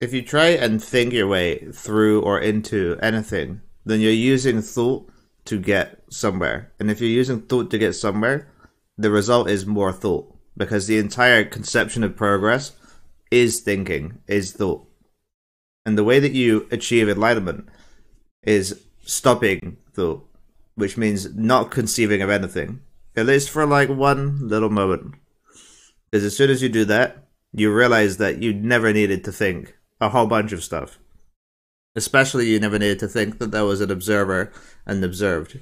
if you try and think your way through or into anything, then you're using thought to get somewhere. And if you're using thought to get somewhere, the result is more thought because the entire conception of progress is thinking, is thought. And the way that you achieve enlightenment is stopping thought, which means not conceiving of anything, at least for like one little moment. Because as soon as you do that, you realize that you never needed to think a whole bunch of stuff. Especially, you never needed to think that there was an observer and observed.